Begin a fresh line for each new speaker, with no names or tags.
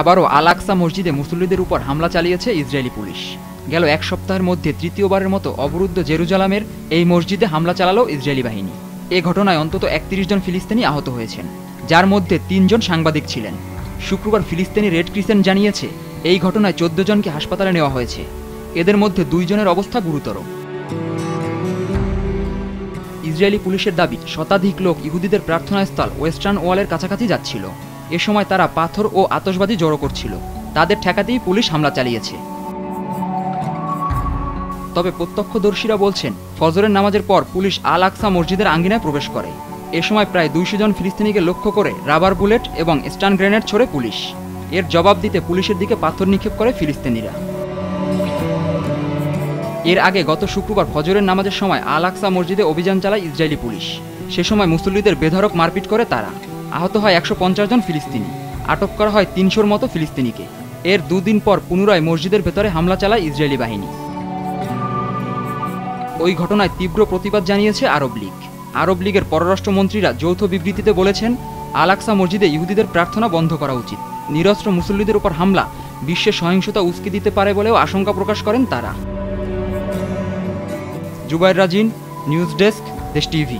আবারও আল আকসা মসজিদে মুসল্লিদের উপর হামলা চালিয়েছে ইসরায়েলি পুলিশ। গেল এক সপ্তাহের মধ্যে তৃতীয়বারের মতো অবরুদ্ধ জেরুজালামের এই মসজিদে হামলা চালালো ইসরায়েলি বাহিনী। এ ঘটনায় অন্তত একত্রিশ জন ফিলিস্তিনি আহত হয়েছেন, যার মধ্যে তিনজন সাংবাদিক ছিলেন। শুক্রবার ফিলিস্তিনি রেড ক্রিসেন্ট জানিয়েছে, এই ঘটনায় চোদ্দ জনকে হাসপাতালে নেওয়া হয়েছে। এদের মধ্যে দুইজনের অবস্থা গুরুতর। ইসরায়েলি পুলিশের দাবি, শতাধিক লোক ইহুদিদের প্রার্থনাস্থল ওয়েস্টার্ন ওয়ালের কাছাকাছি যাচ্ছিল। এ সময় তারা পাথর ও আতসবাজি জড়ো করছিল। তাদের ঠেকাতেই পুলিশ হামলা চালিয়েছে। তবে প্রত্যক্ষদর্শীরা বলছেন, ফজরের নামাজের পর পুলিশ আল আকসা মসজিদের আঙ্গিনায় প্রবেশ করে। এ সময় প্রায় দুইশো জন ফিলিস্তিনিকে লক্ষ্য করে রাবার বুলেট এবং স্টান গ্রেনেড ছোড়ে পুলিশ। এর জবাব দিতে পুলিশের দিকে পাথর নিক্ষেপ করে ফিলিস্তিনিরা। এর আগে গত শুক্রবার ফজরের নামাজের সময় আল আকসা মসজিদে অভিযান চালায় ইসরায়েলি পুলিশ। সে সময় মুসল্লিদের বেধরক মারপিট করে তারা। আহত হয় একশো পঞ্চাশ জন ফিলিস্তিনি। আটক করা হয় তিনশোর মতো ফিলিস্তিনিকে। এর দুদিন পর পুনরায় মসজিদের ভেতরে হামলা চালায় ইসরায়েলি বাহিনী। ওই ঘটনায় তীব্র প্রতিবাদ জানিয়েছে আরব লীগ। আরব লীগের পররাষ্ট্রমন্ত্রীরা যৌথ বিবৃতিতে বলেছেন আল আকসা মসজিদে ইহুদিদের প্রার্থনা বন্ধ করা উচিত। নিরস্ত্র মুসল্লিদের উপর হামলা বিশ্বের সহিংসতা উস্কে দিতে পারে বলেও আশঙ্কা প্রকাশ করেন তারা। Zubair Rajin, news desk, Desh TV.